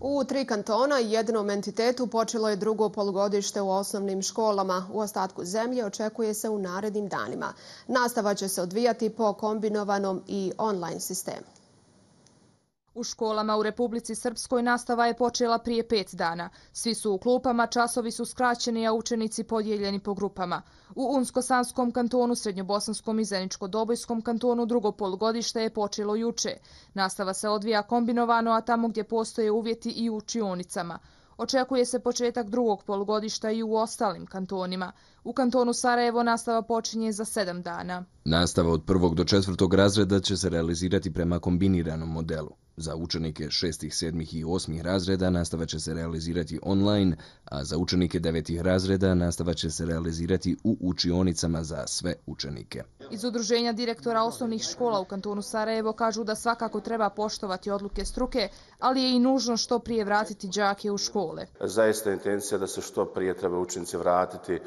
U tri kantona i jednom entitetu počelo je drugo polugodište u osnovnim školama. U ostatku zemlje očekuje se u narednim danima. Nastava će se odvijati po kombinovanom i online sistemu. U školama u Republici Srpskoj nastava je počela prije pet dana. Svi su u klupama, časovi su skraćeni, a učenici podijeljeni po grupama. U Unsko-Sanskom kantonu, Srednjobosanskom i Zeničko-Dobojskom kantonu drugo polugodište je počelo juče. Nastava se odvija kombinovano, a tamo gdje postoje uvjeti i učionicama. Očekuje se početak drugog polugodišta i u ostalim kantonima. U kantonu Sarajevo nastava počinje za sedam dana. Nastava od prvog do četvrtog razreda će se realizirati prema kombiniranom modelu. Za učenike šestih, sedmih i osmih razreda nastava će se realizirati online, a za učenike devetih razreda nastava će se realizirati u učionicama za sve učenike. Iz udruženja direktora osnovnih škola u kantonu Sarajevo kažu da svakako treba poštovati odluke struke, ali je i nužno što prije vratiti džake u škole. Zaista je intencija da se što prije treba učenici vratiti e,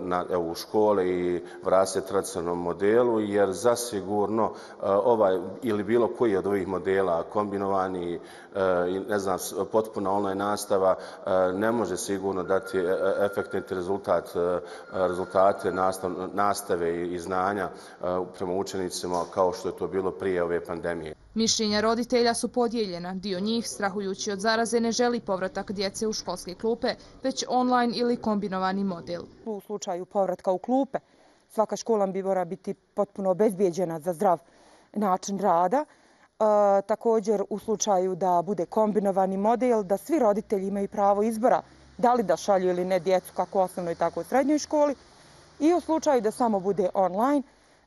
na, evo, u škole i vratiti tradicionalnom modelu, jer zasigurno e, ovaj ili bilo koji od ovih modela, kombinovani, e, i ne znam, potpuna online nastava, ne može sigurno dati efektni rezultat, rezultate nastave i znanja prema učenicima kao što je to bilo prije ove pandemije. Mišljenja roditelja su podijeljena. Dio njih, strahujući od zaraze, ne želi povratak djece u školske klupe, već online ili kombinovani model. U slučaju povratka u klupe, svaka škola bi mora biti potpuno obezbijeđena za zdrav način rada. E, također u slučaju da bude kombinovani model, da svi roditelji imaju pravo izbora da li da šalju ili ne djecu kako u osnovnoj, tako u srednjoj školi. I u slučaju da samo bude online,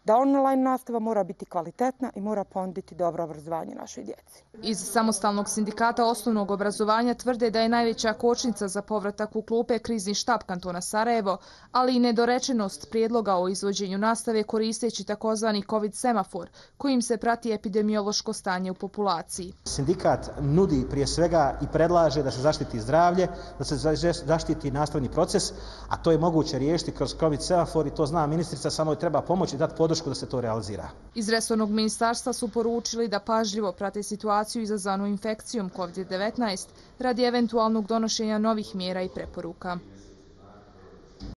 da online nastava mora biti kvalitetna i mora ponditi dobro obrazovanje našoj djeci. Iz samostalnog sindikata osnovnog obrazovanja tvrde da je najveća kočnica za povratak u klupe krizni štab kantona Sarajevo, ali i nedorečenost prijedloga o izvođenju nastave koristeći takozvani COVID semafor, kojim se prati epidemiološko stanje u populaciji. Sindikat nudi prije svega i predlaže da se zaštiti zdravlje, da se zaštiti nastavni proces, a to je moguće riješiti kroz COVID semafor i to zna ministrica, samo je treba pomoći i dati podršku podršku da se to realizira. Iz resornog ministarstva su poručili da pažljivo prate situaciju izazvanu infekcijom COVID-19 radi eventualnog donošenja novih mjera i preporuka.